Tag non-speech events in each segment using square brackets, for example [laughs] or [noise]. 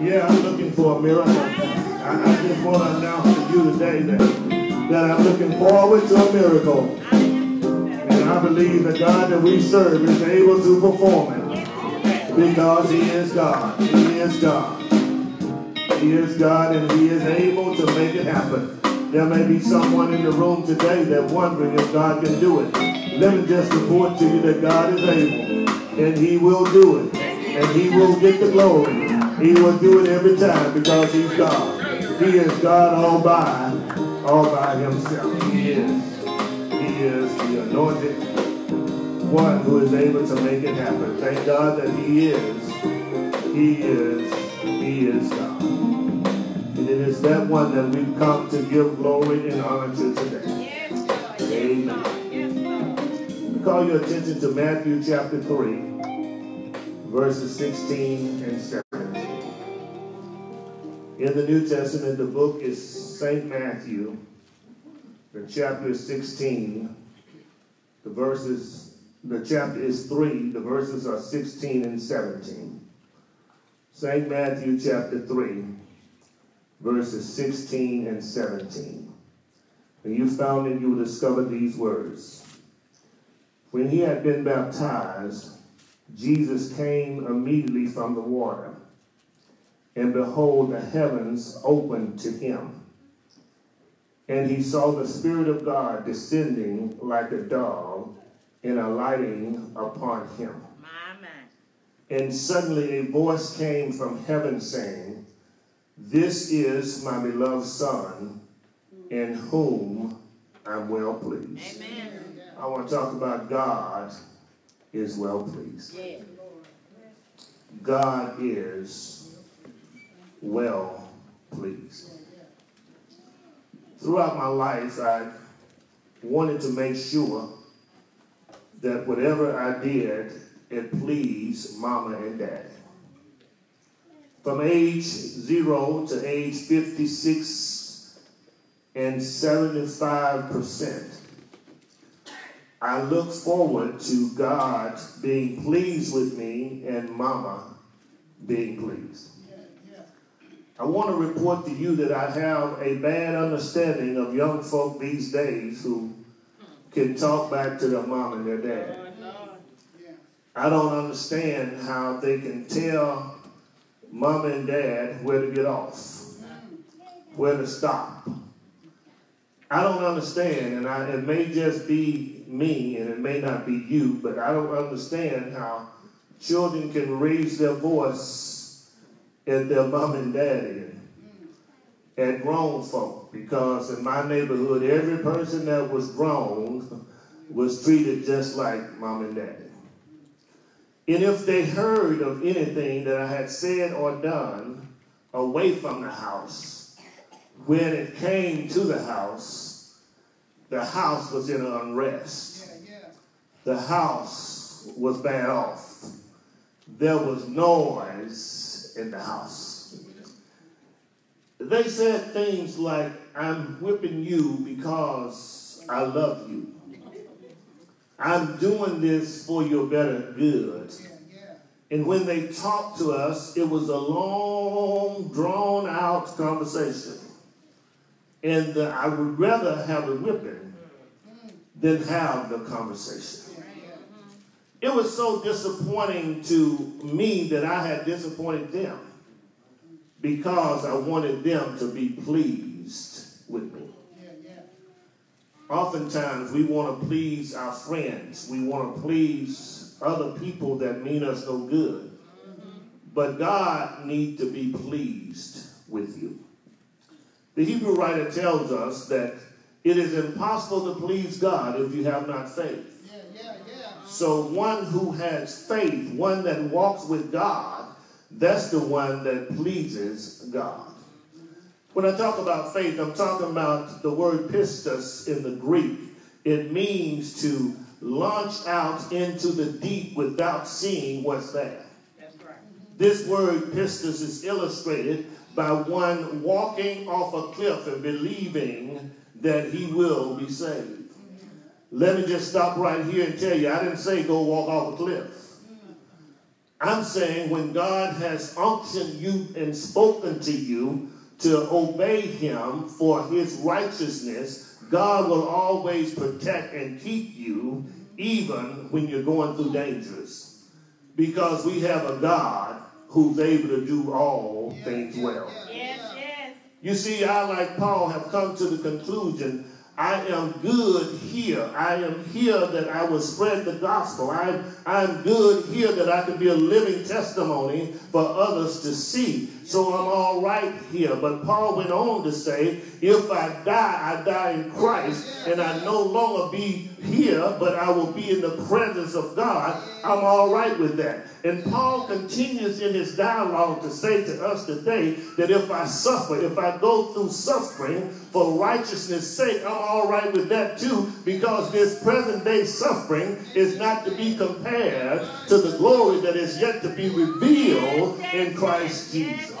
Yeah, I'm looking for a miracle. I, I just want to announce to you today that, that I'm looking forward to a miracle. And I believe the God that we serve is able to perform it. Because he is God. He is God. He is God and he is able to make it happen. There may be someone in the room today that wondering if God can do it. Let me just report to you that God is able and he will do it. And he will get the glory. He will do it every time because he's God. He is God all by, all by himself. He is. He is the anointed one who is able to make it happen. Thank God that he is. He is. He is God. And it is that one that we've come to give glory and honor to today. Amen. Call your attention to Matthew chapter 3, verses 16 and 17. In the New Testament, the book is St. Matthew, the chapter is 16. The verses, the chapter is 3, the verses are 16 and 17. St. Matthew chapter 3, verses 16 and 17. When you found it, you will discover these words. When he had been baptized, Jesus came immediately from the water, and behold, the heavens opened to him. And he saw the Spirit of God descending like a dove and alighting upon him. And suddenly a voice came from heaven saying, This is my beloved Son, in whom I'm well pleased. Amen. I want to talk about God is well pleased. Yeah. God is well pleased. Throughout my life, I wanted to make sure that whatever I did, it pleased mama and daddy. From age zero to age 56 and 75 percent, I look forward to God being pleased with me and mama being pleased. I want to report to you that I have a bad understanding of young folk these days who can talk back to their mom and their dad. I don't understand how they can tell mom and dad where to get off, where to stop. I don't understand, and I, it may just be me, and it may not be you, but I don't understand how children can raise their voice at their mom and daddy and at grown folk. Because in my neighborhood, every person that was grown was treated just like mom and daddy. And if they heard of anything that I had said or done away from the house, when it came to the house, the house was in unrest. The house was bad off. There was noise in the house. They said things like, I'm whipping you because I love you. I'm doing this for your better good. And when they talked to us, it was a long, drawn out conversation. And uh, I would rather have a whipping than have the conversation. It was so disappointing to me that I had disappointed them because I wanted them to be pleased with me. Oftentimes, we want to please our friends. We want to please other people that mean us no good. But God needs to be pleased with you. The Hebrew writer tells us that it is impossible to please God if you have not faith. So one who has faith, one that walks with God, that's the one that pleases God. When I talk about faith, I'm talking about the word pistis in the Greek. It means to launch out into the deep without seeing what's there. Right. This word pistis is illustrated by one walking off a cliff and believing that he will be saved. Let me just stop right here and tell you, I didn't say go walk off a cliff. I'm saying when God has unctioned you and spoken to you to obey him for his righteousness, God will always protect and keep you even when you're going through dangers. Because we have a God who's able to do all things well. Yes, yes. You see, I, like Paul, have come to the conclusion I am good here. I am here that I will spread the gospel. I'm, I'm good here that I can be a living testimony for others to see. So I'm all right here. But Paul went on to say, if I die, I die in Christ, and I no longer be here, but I will be in the presence of God. I'm all right with that. And Paul continues in his dialogue to say to us today that if I suffer, if I go through suffering for righteousness' sake, I'm all right with that too, because this present day suffering is not to be compared to the glory that is yet to be revealed in Christ Jesus.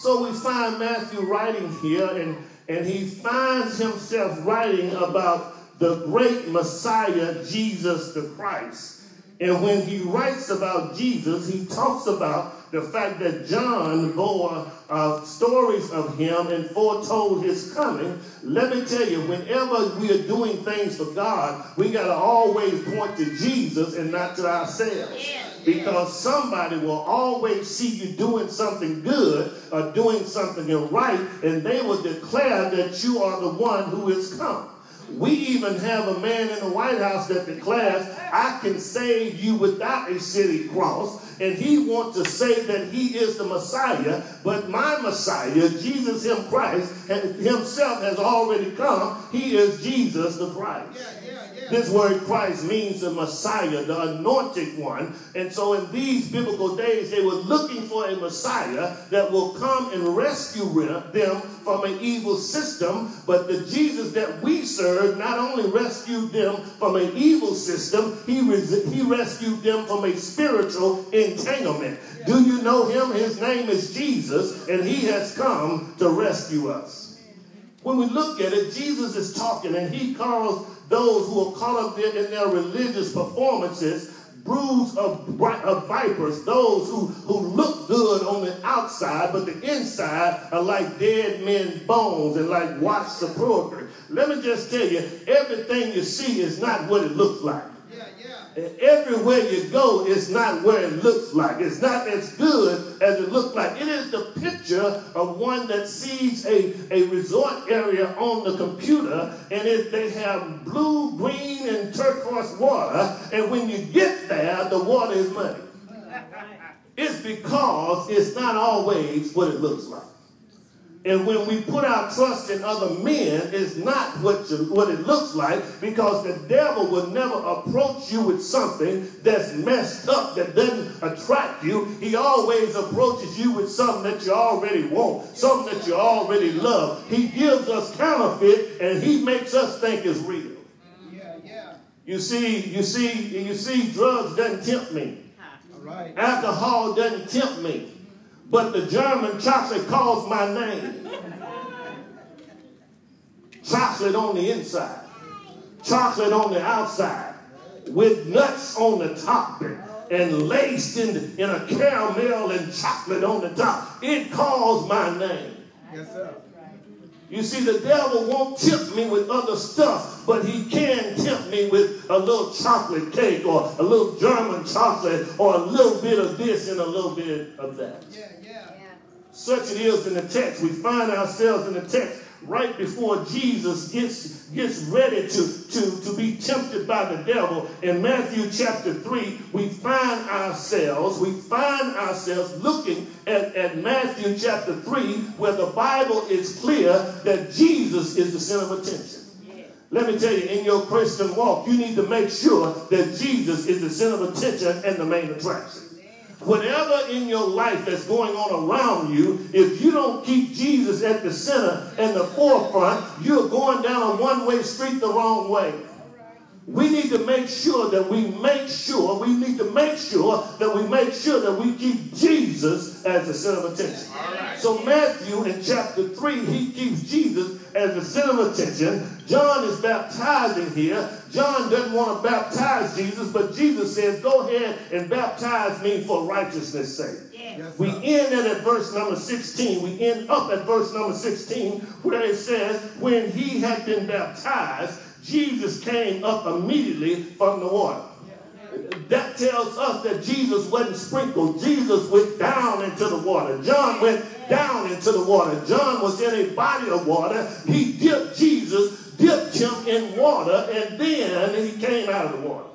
So we find Matthew writing here, and, and he finds himself writing about the great Messiah, Jesus the Christ. And when he writes about Jesus, he talks about the fact that John bore uh, stories of him and foretold his coming. Let me tell you, whenever we are doing things for God, we got to always point to Jesus and not to ourselves. Yeah because somebody will always see you doing something good or doing something right, and they will declare that you are the one who is come. We even have a man in the White House that declares, I can save you without a city cross. And he wants to say that he is the Messiah, but my Messiah, Jesus him Christ, himself has already come. He is Jesus the Christ. Yeah. This word Christ means the Messiah, the anointed one. And so in these biblical days, they were looking for a Messiah that will come and rescue them from an evil system. But the Jesus that we serve not only rescued them from an evil system, he, res- he rescued them from a spiritual entanglement. Do you know him? His name is Jesus, and he has come to rescue us. When we look at it, Jesus is talking, and he calls those who are caught up in their religious performances, broods of, of vipers, those who, who look good on the outside, but the inside are like dead men's bones and like the program. Let me just tell you, everything you see is not what it looks like. Everywhere you go is not where it looks like. It's not as good as it looks like. It is the picture of one that sees a, a resort area on the computer and it, they have blue, green, and turquoise water. And when you get there, the water is muddy. It's because it's not always what it looks like. And when we put our trust in other men, it's not what, you, what it looks like because the devil will never approach you with something that's messed up, that doesn't attract you. He always approaches you with something that you already want, something that you already love. He gives us counterfeit and he makes us think it's real. Yeah, yeah. You see, you see, you see, drugs doesn't tempt me. All right. Alcohol doesn't tempt me but the German chocolate calls my name. Chocolate on the inside, chocolate on the outside, with nuts on the top and laced in, in a caramel and chocolate on the top. It calls my name. Yes, sir. You see, the devil won't tempt me with other stuff, but he can tempt me with a little chocolate cake or a little German chocolate or a little bit of this and a little bit of that. Yeah, yeah. Such it is in the text. We find ourselves in the text right before Jesus gets, gets ready to, to, to be tempted by the devil. In Matthew chapter 3, we find ourselves, we find ourselves looking at, at Matthew chapter 3, where the Bible is clear that Jesus is the center of attention. Let me tell you, in your Christian walk, you need to make sure that Jesus is the center of attention and the main attraction whatever in your life that's going on around you, if you don't keep Jesus at the center and the forefront, you're going down a one way street the wrong way. We need to make sure that we make sure, we need to make sure that we make sure that we keep Jesus as the center of attention. So Matthew in chapter 3, he keeps Jesus as the center of attention. John is baptizing here. John doesn't want to baptize Jesus, but Jesus says, go ahead and baptize me for righteousness' sake. Yes, we end at verse number 16. We end up at verse number 16 where it says, when he had been baptized, Jesus came up immediately from the water. That tells us that Jesus wasn't sprinkled. Jesus went down into the water. John went down into the water. John was in a body of water. He dipped Jesus, dipped him in water, and then he came out of the water.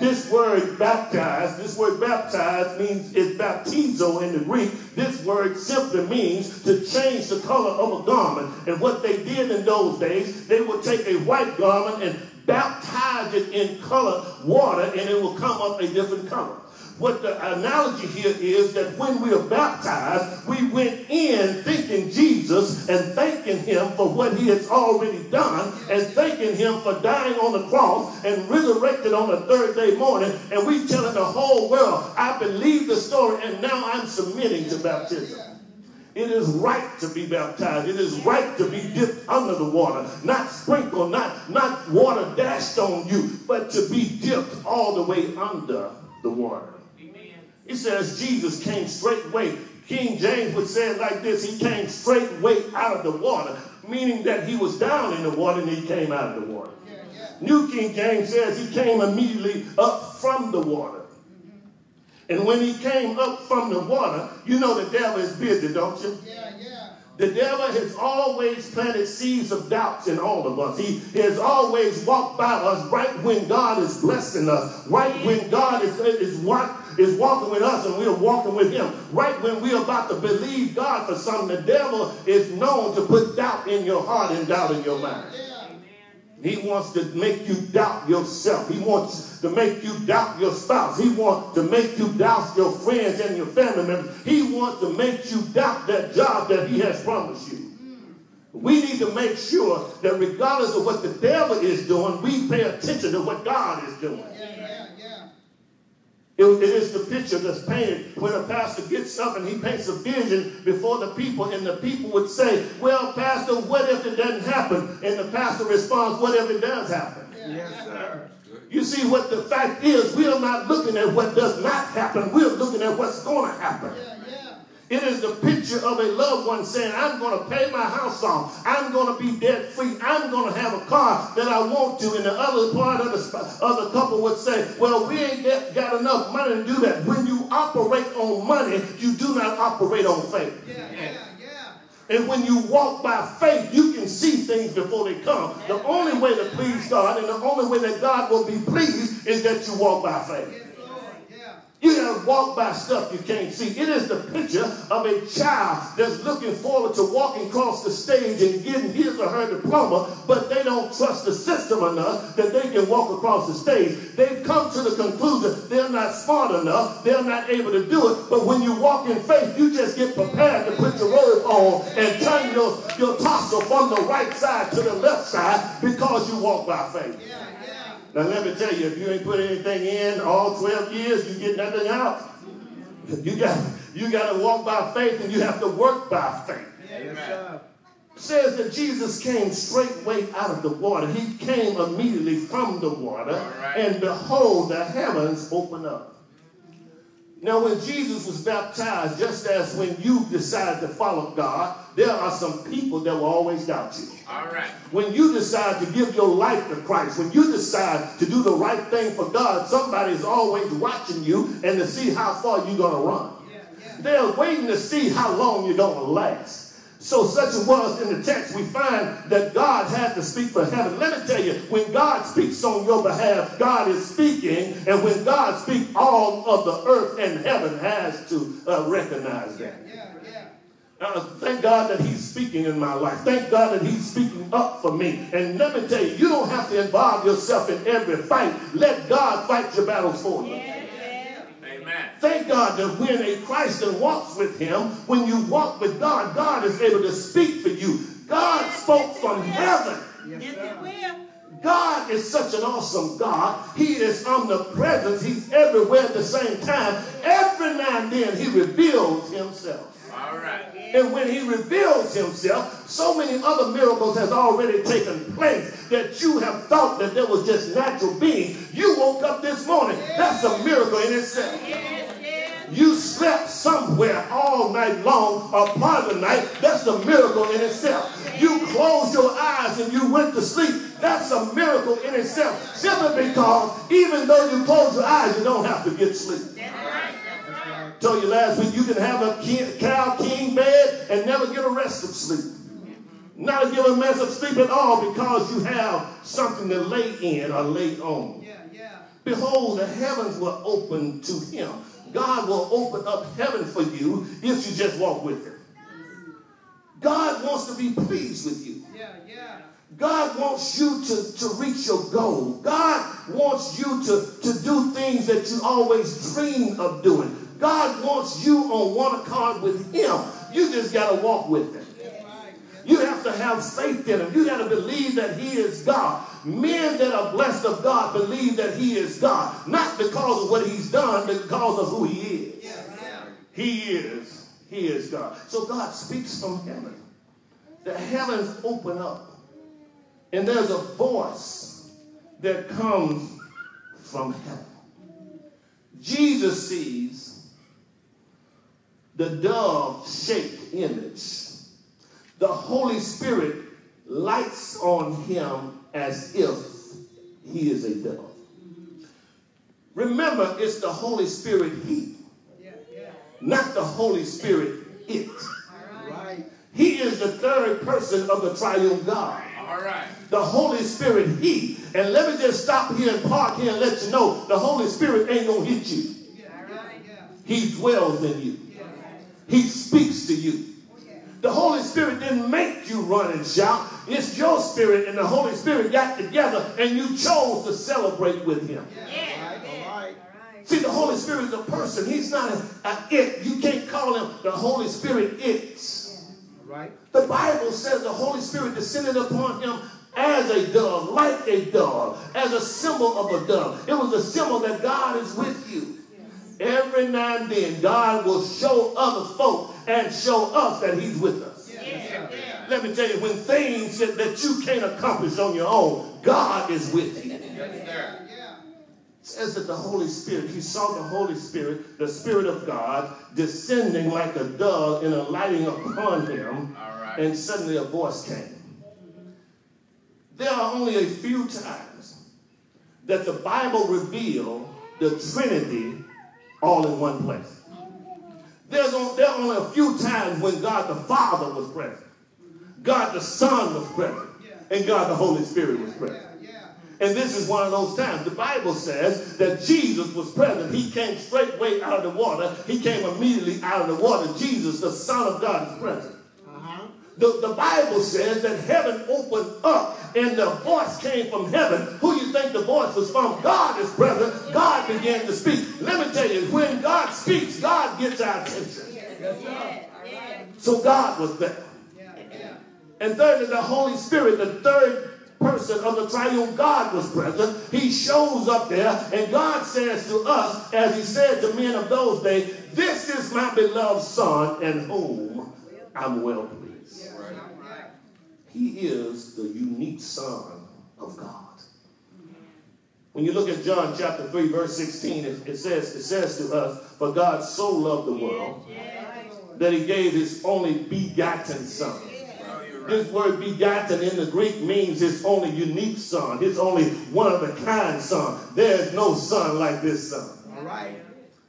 This word baptized, this word baptized means is baptizo in the Greek. This word simply means to change the color of a garment. And what they did in those days, they would take a white garment and baptize it in color water and it will come up a different color. What the analogy here is that when we are baptized, we went in thinking Jesus and thanking him for what he has already done and thanking him for dying on the cross and resurrected on the third day morning. And we telling the whole world, I believe the story and now I'm submitting to baptism. It is right to be baptized. It is right to be dipped under the water, not sprinkled, not, not water dashed on you, but to be dipped all the way under the water. It says Jesus came straightway. King James would say it like this He came straightway out of the water, meaning that he was down in the water and he came out of the water. Yeah, yeah. New King James says he came immediately up from the water. And when he came up from the water, you know the devil is busy, don't you? Yeah. The devil has always planted seeds of doubts in all of us. He has always walked by us right when God is blessing us, right when God is, is, is walking with us and we're walking with him. Right when we're about to believe God for something, the devil is known to put doubt in your heart and doubt in your mind. He wants to make you doubt yourself. He wants to make you doubt your spouse. He wants to make you doubt your friends and your family members. He wants to make you doubt that job that he has promised you. We need to make sure that regardless of what the devil is doing, we pay attention to what God is doing. It, it is the picture that's painted when a pastor gets up and he paints a vision before the people, and the people would say, Well, Pastor, what if it doesn't happen? And the pastor responds, What if it does happen? Yes, sir. You see, what the fact is, we are not looking at what does not happen, we're looking at what's going to happen. Yeah. It is the picture of a loved one saying, I'm going to pay my house off. I'm going to be debt free. I'm going to have a car that I want to. And the other part of the, of the couple would say, well, we ain't got enough money to do that. When you operate on money, you do not operate on faith. Yeah, yeah, yeah. And when you walk by faith, you can see things before they come. The only way to please God and the only way that God will be pleased is that you walk by faith. You gotta walk by stuff you can't see. It is the picture of a child that's looking forward to walking across the stage and getting his or her diploma, but they don't trust the system enough that they can walk across the stage. They've come to the conclusion they're not smart enough, they're not able to do it. But when you walk in faith, you just get prepared to put your robe on and turn your, your torso from the right side to the left side because you walk by faith. Yeah. Now let me tell you, if you ain't put anything in all 12 years, you get nothing out. You got you got to walk by faith and you have to work by faith. Yes, says that Jesus came straightway out of the water. He came immediately from the water, right. and behold, the heavens opened up. Now, when Jesus was baptized, just as when you decide to follow God, there are some people that will always doubt you. All right. When you decide to give your life to Christ, when you decide to do the right thing for God, somebody is always watching you and to see how far you're going to run. Yeah, yeah. They're waiting to see how long you're going to last. So such it was in the text, we find that God had to speak for heaven. Let me tell you, when God speaks on your behalf, God is speaking. And when God speaks, all of the earth and heaven has to uh, recognize that. Yeah, yeah. Uh, thank God that he's speaking in my life. Thank God that he's speaking up for me. And let me tell you, you don't have to involve yourself in every fight. Let God fight your battles for you. Yeah. Thank God that when a Christian walks with him, when you walk with God, God is able to speak for you. God spoke from heaven. Yes, God is such an awesome God. He is omnipresent. He's everywhere at the same time. Every now and then he reveals himself. All right. And when he reveals himself, so many other miracles has already taken place that you have thought that there was just natural beings. You woke up this morning. That's a miracle in itself. You slept somewhere all night long or part of the night. That's a miracle in itself. You closed your eyes and you went to sleep. That's a miracle in itself. Simply because even though you close your eyes, you don't have to get sleep. Told you last week you can have a king, Cal king bed and never get a rest of sleep. Not give a mess of sleep at all because you have something to lay in or lay on. Yeah, yeah. Behold, the heavens were open to him. God will open up heaven for you if you just walk with him. God wants to be pleased with you. Yeah, yeah. God wants you to, to reach your goal. God wants you to, to do things that you always dreamed of doing. God wants you on one accord with him. You just got to walk with him. You have to have faith in him. You got to believe that he is God. Men that are blessed of God believe that he is God, not because of what he's done, but because of who he is. He is. He is God. So God speaks from heaven. The heavens open up. And there's a voice that comes from heaven. Jesus sees the dove shaped image. The Holy Spirit lights on him as if he is a devil. Remember, it's the Holy Spirit he, Yeah, yeah. not the Holy Spirit it. Right. He is the third person of the triune God. All right. The Holy Spirit, He. And let me just stop here and park here and let you know the Holy Spirit ain't gonna hit you. Yeah, right. He dwells in you. He speaks to you. The Holy Spirit didn't make you run and shout. It's your spirit and the Holy Spirit got together and you chose to celebrate with Him. All right. All right. See, the Holy Spirit is a person. He's not a, a it. You can't call him the Holy Spirit it. All right. The Bible says the Holy Spirit descended upon him as a dove, like a dove, as a symbol of a dove. It was a symbol that God is with you. Every now and then, God will show other folk and show us that He's with us. Let me tell you, when things that, that you can't accomplish on your own, God is with you. Yes, sir. Yeah. says that the Holy Spirit, he saw the Holy Spirit, the Spirit of God, descending like a dove and alighting upon him. All right. And suddenly a voice came. There are only a few times that the Bible reveals the Trinity all in one place. There's on, there are only a few times when God the Father was present, God the Son was present, and God the Holy Spirit was present. And this is one of those times. The Bible says that Jesus was present. He came straightway out of the water. He came immediately out of the water. Jesus, the Son of God, is present. The, the Bible says that heaven opened up and the voice came from heaven. Who you think the voice was from? God is present. God began to speak. Let me tell you, when God speaks, God gets our attention. So God was there. And thirdly, the Holy Spirit, the third person of the triune God was present. He shows up there, and God says to us, as he said to men of those days, This is my beloved Son, in whom I'm well pleased. Right. He is the unique Son of God. When you look at John chapter 3, verse 16, it, it says, it says to us, For God so loved the world that he gave his only begotten son. You're right. This word begotten in the Greek means his only unique son, his only one of a kind son. There's no son like this son. All right.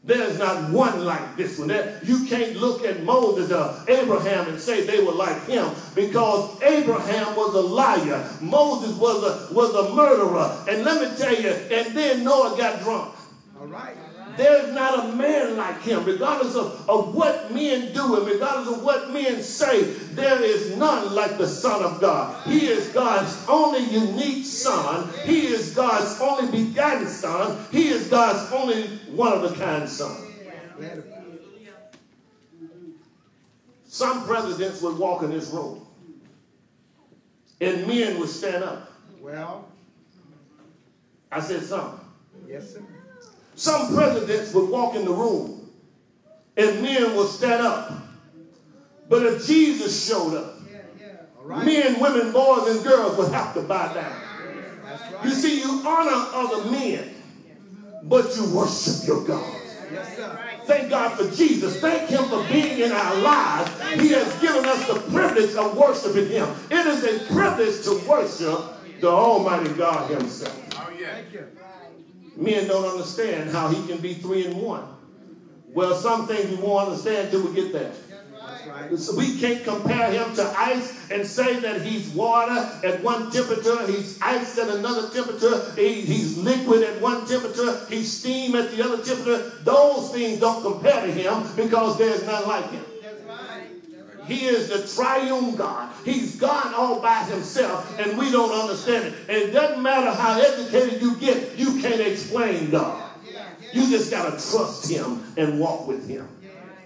There's not one like this one. There, you can't look at Moses or Abraham and say they were like him because Abraham was a liar. Moses was a, was a murderer. And let me tell you, and then Noah got drunk. All right. There's not a man like him, regardless of, of what men do and regardless of what men say, there is none like the Son of God. He is God's only unique Son. He is God's only begotten Son. He is God's only one of a kind Son. Some presidents would walk in this room and men would stand up Well, I said some. Yes, sir. Some presidents would walk in the room and men would stand up. But if Jesus showed up, Yeah, yeah. All right. men, women, boys, and girls would have to bow down. You see, you honor other men, but you worship your God. Yes. Thank God for Jesus. Thank Him for being in our lives. He has given us the privilege of worshiping Him. It is a privilege to worship the Almighty God Himself. Oh, yeah. Men don't understand how He can be three in one. Well, some things we won't understand until we get there. Right. So we can't compare him to ice and say that he's water at one temperature, he's ice at another temperature, he- he's liquid at one temperature, he's steam at the other temperature. Those things don't compare to him because there's none like him. That's right. That's right. He is the triune God. He's God all by himself, and we don't understand it. And it doesn't matter how educated you get, you can't explain God. You just got to trust him and walk with him.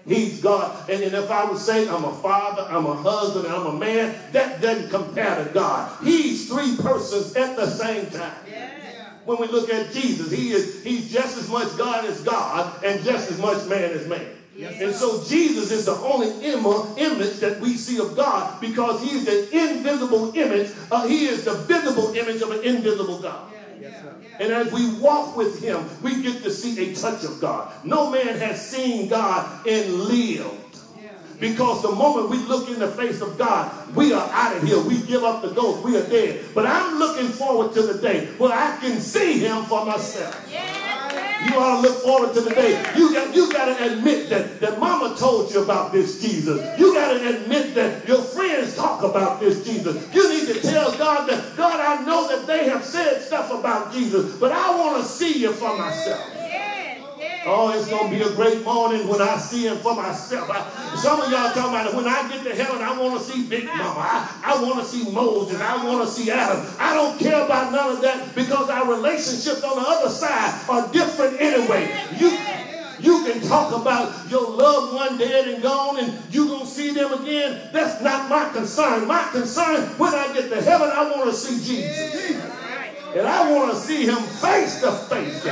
He's God. And, if I would say I'm a father, I'm a husband, I'm a man, that doesn't compare to God. He's three persons at the same time. When we look at Jesus, he is he's just as much God as God and just as much man as man. Yes, and so Jesus is the only image that we see of God because he is the invisible image. Uh, he is the visible image of an invisible God. Yes, sir. And as we walk with him, we get to see a touch of God. No man has seen God and lived. Because the moment we look in the face of God, we are out of here. We give up the ghost. We are dead. But I'm looking forward to the day where I can see him for myself. You ought to look forward to the day. You got, you got to admit that, that mama told you about this Jesus. You got to admit that your friends talk about this Jesus. You need to tell God that, God, I know that they have said stuff about Jesus, but I want to see you for myself. Oh, it's going to be a great morning when I see him for myself. I, some of y'all talking about it. When I get to heaven, I want to see Big Mama. I, I want to see Moses. I want to see Adam. I don't care about none of that because our relationships on the other side are different anyway. You, you can talk about your loved one dead and gone and you're going to see them again. That's not my concern. My concern, when I get to heaven, I want to see Jesus. And I want to see him face to face.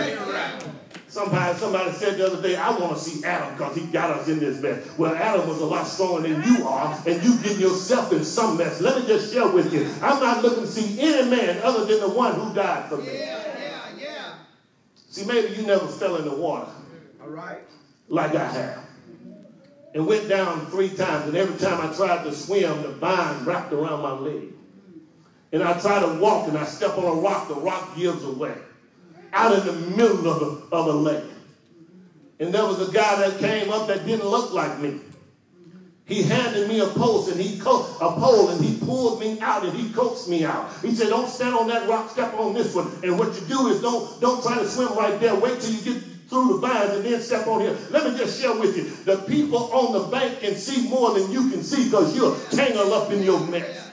Somebody, somebody said the other day, I want to see Adam because he got us in this mess. Well, Adam was a lot stronger than you are, and you get yourself in some mess. Let me just share with you. I'm not looking to see any man other than the one who died for me. Yeah, yeah, yeah. See, maybe you never fell in the water All right. like I have. And went down three times, and every time I tried to swim, the vine wrapped around my leg. And I try to walk, and I step on a rock, the rock gives away. Out in the middle of a, of a lake. And there was a guy that came up that didn't look like me. He handed me a post and he co- a pole and he pulled me out and he coaxed me out. He said, "Don't stand on that rock, step on this one." And what you do is don't don't try to swim right there. Wait till you get through the vines and then step on here. Let me just share with you: the people on the bank can see more than you can see because you're tangled up in your mess.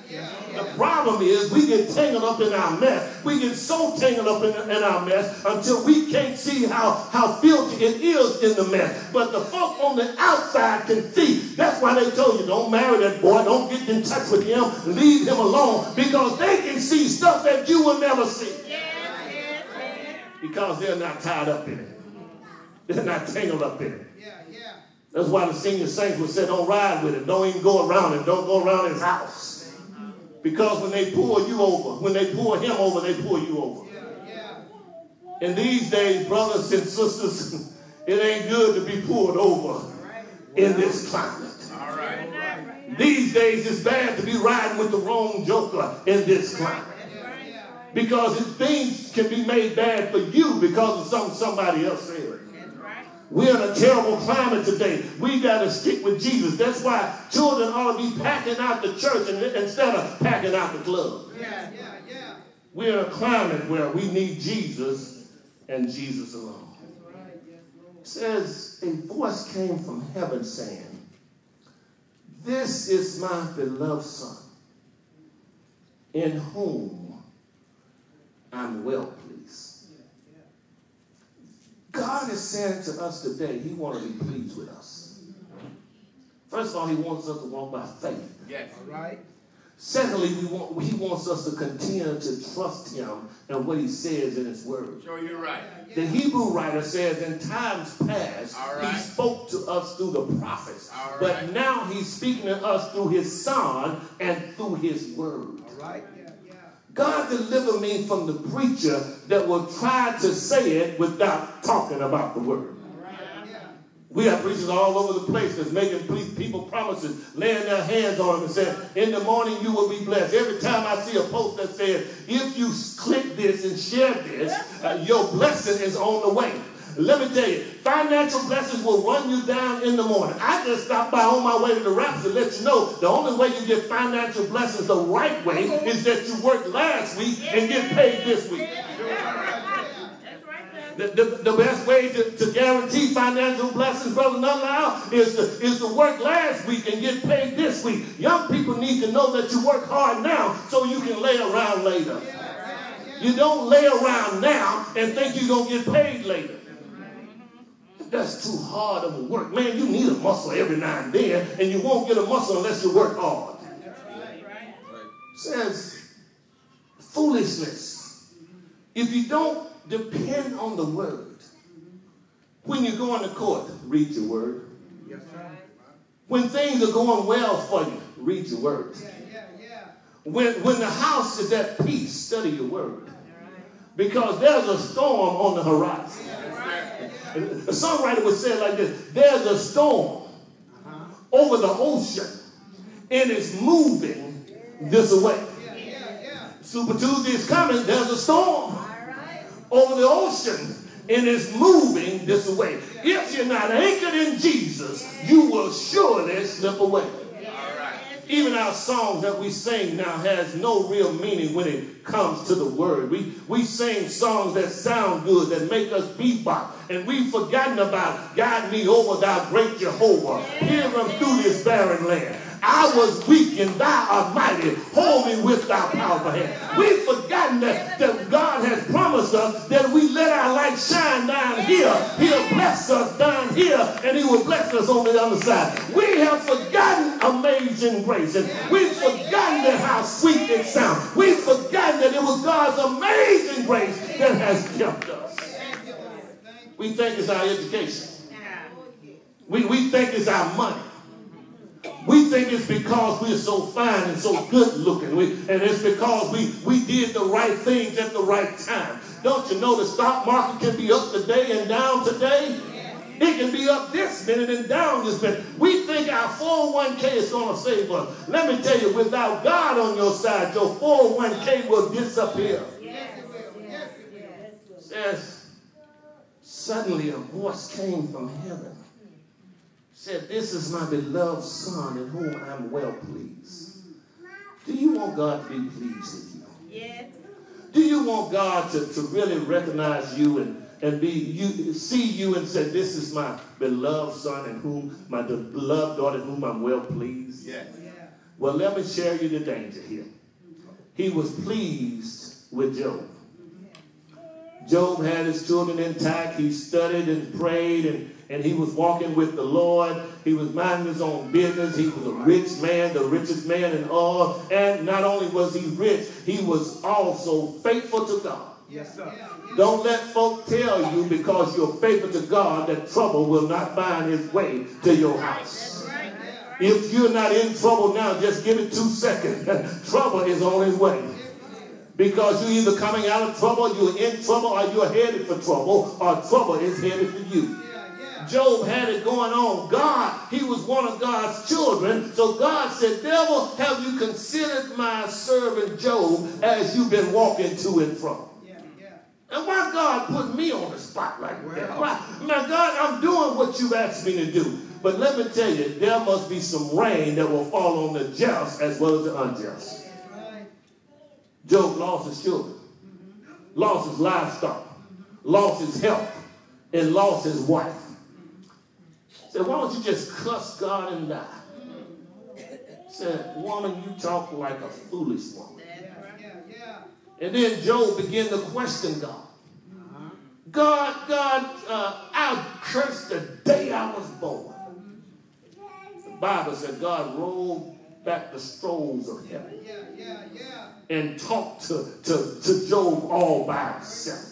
The problem is we get tangled up in our mess. We get so tangled up in, in our mess until we can't see how, how filthy it is in the mess. But the folk on the outside can see. That's why they told you don't marry that boy. Don't get in touch with him. Leave him alone because they can see stuff that you will never see. Because they're not tied up in it. They're not tangled up in it. Yeah, yeah. That's why the senior saints would say, don't ride with it. Don't even go around it. Don't go around his house. Because when they pull you over, when they pull him over, they pull you over. Yeah, yeah. And these days, brothers and sisters, [laughs] it ain't good to be pulled over in this climate. All right. These days, it's bad to be riding with the wrong joker in this climate. Because things can be made bad for you because of something somebody else said. We're in a terrible climate today. We got to stick with Jesus. That's why children ought to be packing out the church instead of packing out the club. Yeah, yeah, yeah. We're in a climate where we need Jesus and Jesus alone. It says, a voice came from heaven saying, This is my beloved Son, in whom I'm well. God is saying to us today, He wants to be pleased with us. First of all, He wants us to walk by faith. Yes. All right. Secondly, we want, he wants us to continue to trust him and what he says in his word. Sure, you're right. The Hebrew writer says, in times past, All he spoke to us through the prophets. All But now he's speaking to us through his son and through his word. All right. God deliver me from the preacher that will try to say it without talking about the word. We have preachers all over the place that's making people promises, laying their hands on them and saying, in the morning you will be blessed. Every time I see a post that says, if you click this and share this, uh, your blessing is on the way. Let me tell you, financial blessings will run you down in the morning. I just stopped by on my way to the raps to let you know the only way you get financial blessings the right way is that you work last week and get paid this week. The, the, the best way to, to guarantee financial blessings, brother Nunlau, is to, is to work last week and get paid this week. Young people need to know that you work hard now so you can lay around later. You don't lay around now and think you're going to get paid later. That's too hard of a work. Man, you need a muscle every now and then, and you won't get a muscle unless you work hard. Says foolishness. If you don't depend on the word, when you go into court, read your word. Yes. When things are going well for you, read your word. Yeah, yeah, yeah. When, when the house is at peace, study your word. Because there's a storm on the horizon. The songwriter would say it like this There's a storm over the ocean, and it's moving this way. Super Tuesday is coming, there's a storm over the ocean, and it's moving this way. If you're not anchored in Jesus, you will surely slip away. Even our songs that we sing now has no real meaning when it comes to the word. We, we sing songs that sound good, that make us bebop, and we've forgotten about guide me over thou great Jehovah, pilgrim through this barren land. I was weak and thou art mighty. Hold me with thy powerful hand. We've forgotten that, that God has promised us that we let our light shine down here. He'll bless us down here and he will bless us on the other side. We have forgotten amazing grace and we've forgotten that how sweet it sounds. We've forgotten that it was God's amazing grace that has kept us. Thank you, Lord. Thank you. We think it's our education. We, we think it's our money. We think it's because we're so fine and so good looking. We, and it's because we, we did the right things at the right time. Don't you know the stock market can be up today and down today? It can be up this minute and down this minute. We think our 401k is going to save us. Let me tell you, without God on your side, your 401k will disappear. Yes, it will. Yes, it will. says, suddenly a voice came from heaven. Said, This is my beloved son in whom I'm well pleased. Do you want God to be pleased with you? Yes. Do you want God to, to really recognize you and, and be you see you and say, This is my beloved son in whom my beloved daughter in whom I'm well pleased? Yes. Yeah. Well, let me share you the danger here. He was pleased with Job. Job had his children intact. He studied and prayed, and, and he was walking with the Lord. He was minding his own business. He was a rich man, the richest man in all. And not only was he rich, he was also faithful to God. Yes, sir. Don't let folk tell you because you're faithful to God that trouble will not find its way to your house. If you're not in trouble now, just give it two seconds. [laughs] trouble is on its way. Because you're either coming out of trouble, you're in trouble, or you're headed for trouble, or trouble is headed for you. Job had it going on. God, he was one of God's children. So God said, Devil, have you considered my servant Job as you've been walking to and from? Yeah, yeah. And why God put me on the spot like that? Why? Now, God, I'm doing what you've asked me to do. But let me tell you, there must be some rain that will fall on the just as well as the unjust. Right. Job lost his children, mm-hmm. lost his livestock, lost his health, and lost his wife. Said, why don't you just cuss God and die? Said, woman, you talk like a foolish woman. Yeah, yeah, yeah. And then Job began to question God. God, God, uh, I cursed the day I was born. The Bible said God rolled back the scrolls of heaven Yeah, yeah, yeah. and talked to, to, to Job all by himself.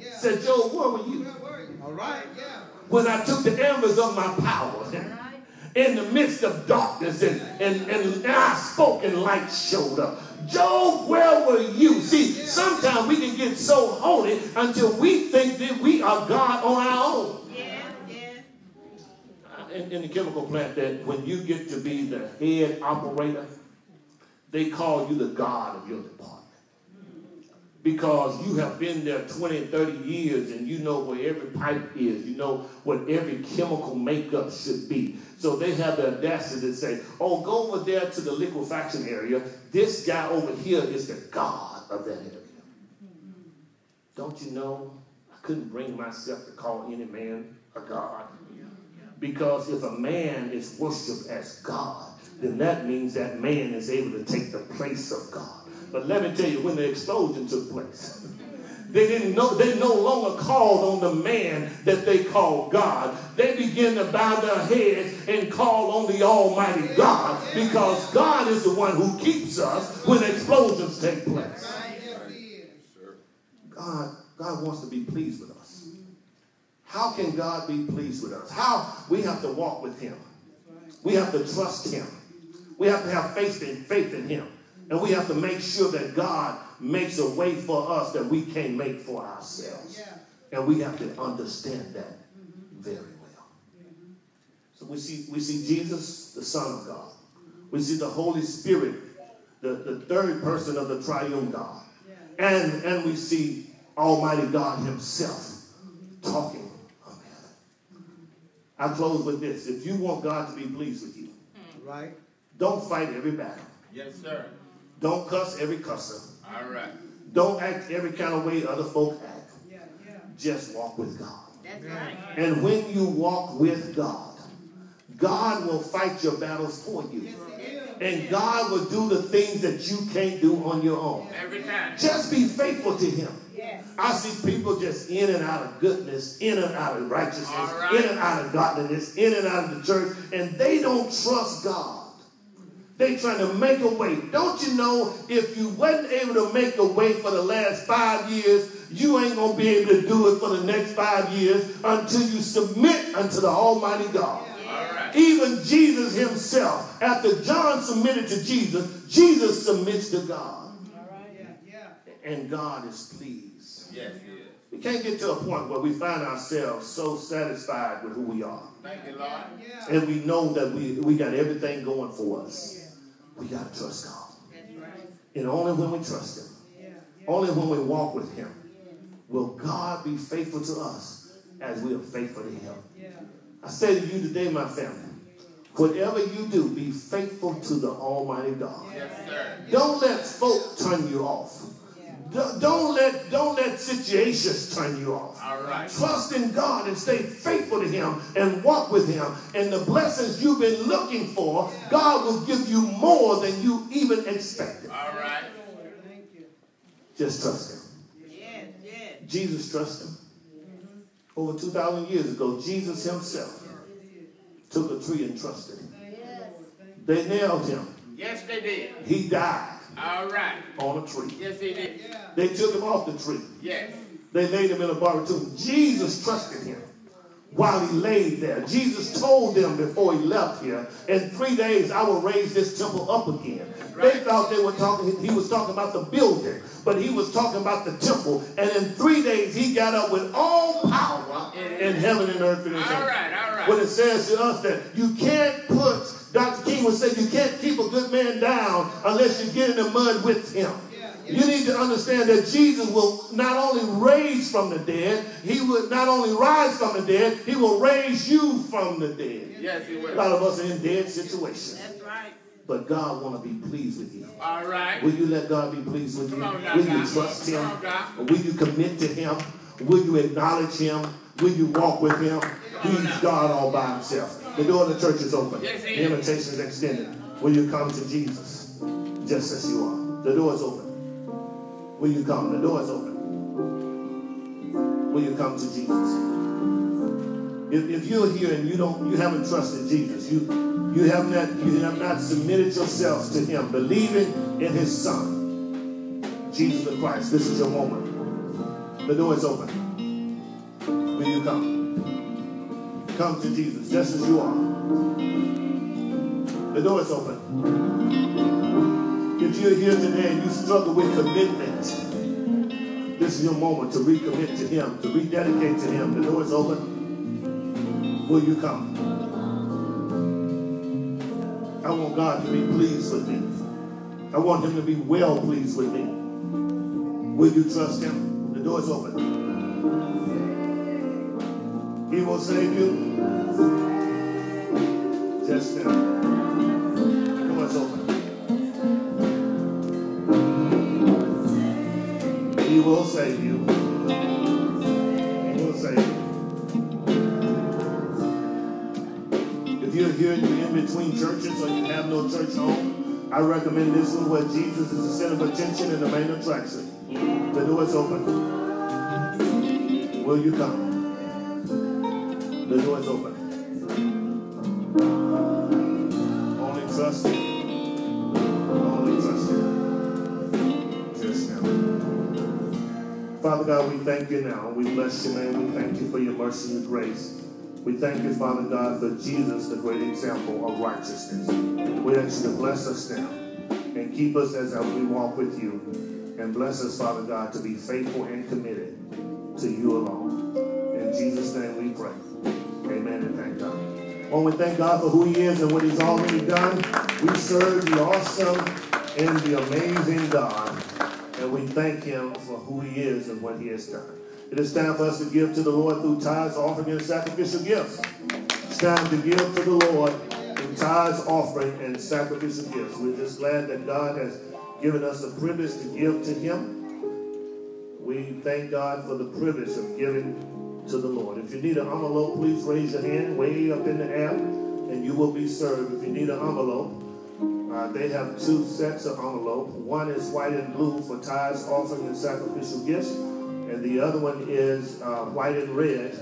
Said, Job, where were you Where were you? All right. Yeah. When I took the embers of my power in the midst of darkness and, and, and, I spoke and light showed up? Job, where were you? See, sometimes we can get so holy until we think that we are God on our own. Yeah, yeah. in, in the chemical plant that when you get to be the head operator, they call you the god of your department. Because you have been there 20 and 30 years and you know where every pipe is, you know what every chemical makeup should be. So they have the audacity to say, oh, go over there to the liquefaction area. This guy over here is the god of that area. Don't you know? I couldn't bring myself to call any man a god. Because if a man is worshiped as God, then that means that man is able to take the place of God. But let me tell you, when the explosion took place, they didn't know they no longer called on the man that they called God. They began to bow their heads and call on the Almighty God because God is the one who keeps us when explosions take place. God, God wants to be pleased with us. How can God be pleased with us? How we have to walk with Him. We have to trust Him. We have to have faith in faith in Him. And we have to make sure that God makes a way for us that we can't make for ourselves. Yeah. And we have to understand that very well. So we see we see Jesus, the Son of God. We see the Holy Spirit, the, the third person of the triune God. And, and we see Almighty God Himself talking on heaven. I close with this. If you want God to be pleased with you, Right. don't fight every battle. Yes, sir. Don't cuss every cusser. All right. Don't act every kind of way other folk act. Yeah, yeah. Just walk with God. That's right. And when you walk with God, God will fight your battles for you. Yes, he will. And God will do the things that you can't do on your own. Every time. Just be faithful to Him. Yes. I see people just in and out of goodness, in and out of righteousness, All right. in and out of godliness, in and out of the church, and they don't trust God. They trying to make a way. Don't you know if you wasn't able to make a way for the last five years, you ain't gonna be able to do it for the next five years until you submit unto the Almighty God. All right. Even Jesus himself, after John submitted to Jesus, Jesus submits to God. Yeah, yeah. And God is pleased. Yes, he. We can't get to a point where we find ourselves so satisfied with who we are. Thank you, Lord. Yeah. And we know that we, we got everything going for us. We got to trust God. Right. And only when we trust Him, Yeah, only when we walk with Him, will God be faithful to us as we are faithful to Him. Yeah. I say to you today, my family, whatever you do, be faithful to the Almighty God. Yes, sir. Don't let folk turn you off. Don't don't let, don't let situations turn you off. All right. Trust in God and stay faithful to Him and walk with Him. And the blessings you've been looking for, God will give you more than you even expected. All right. Thank you. Just trust Him. Yes, yes. Jesus trust Him. Over 2,000 years ago, Jesus Himself took a tree and trusted Him. They nailed Him. Yes, they did. He died All right. on a tree. Yes, he did. Yeah. They took Him off the tree. Yes. They laid him in a borrowed tomb. Jesus trusted him while he laid there. Jesus told them before he left here, in three days I will raise this temple up again. They thought they were talking, he was talking about the building, but he was talking about the temple. And in three days he got up with all power in heaven and earth his All right. All When it says to us that you can't put, Dr. King would say, you can't keep a good man down unless you get in the mud with him. You need to understand that Jesus will not only raise from the dead, he will not only rise from the dead, he will raise you from the dead. Yes, he will. A lot of us are in dead situations, That's right. but God want to be pleased with you. All right. Will you let God be pleased with you? On now, Will you God. trust Him? On, Will you commit to Him? Will you acknowledge Him? Will you walk with Him? He's God all by Himself. The door of the church is open. Yes, The invitation is extended. Will you come to Jesus just as you are? The door is open. Will you come? The door is open. Will you come to Jesus? If, if you're here and you don't, you haven't trusted Jesus, you you have not you have not submitted yourself to Him, believing in His Son, Jesus the Christ. This is your moment. The door is open. Will you come? Come to Jesus just as you are. The door is open. If you're here today and you struggle with commitment, this is your moment to recommit to Him, to rededicate to Him. The door is open. Will you come? I want God to be pleased with me. I want Him to be well pleased with me. Will you trust Him? The door is open. He will save you. Just. The door is open. He will save you. He will save you. If you're here and you're in between churches or you have no church home, I recommend this one where Jesus is the center of attention and the main attraction. The door is open. Will you come? The door is open. Only trust Him. Only trust Him. Just now. Father God, we thank you now. We bless your name. We thank you for your mercy and grace. We thank you, Father God, for Jesus, the great example of righteousness. We ask you to bless us now and keep us as we walk with you. And bless us, Father God, to be faithful and committed to you alone. In Jesus' name we pray. Oh, we thank God for who he is and what he's already done. We serve the awesome and the amazing God. And we thank him for who he is and what he has done. It is time for us to give to the Lord through tithes, offering, and sacrificial gifts. It's time to give to the Lord through tithes, offering, and sacrificial gifts. We're just glad that God has given us the privilege to give to him. We thank God for the privilege of giving to the Lord. If you need an envelope, please raise your hand way up in the air, and you will be served. If you need an envelope, uh, they have two sets of envelope. One is white and blue for tithes, offering, and sacrificial gifts, and the other one is uh, white and red.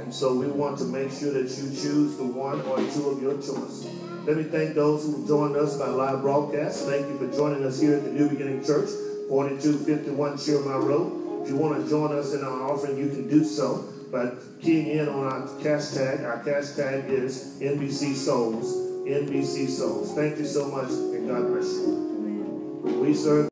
And so we want to make sure that you choose the one or two of your choice. Let me thank those who joined us by live broadcast. Thank you for joining us here at the New Beginning Church, 4251 Schurmier Road. If you want to join us in our offering, you can do so by keying in on our cash tag. Our cash tag is NBC Souls. NBC Souls. Thank you so much, and God bless you. We serve.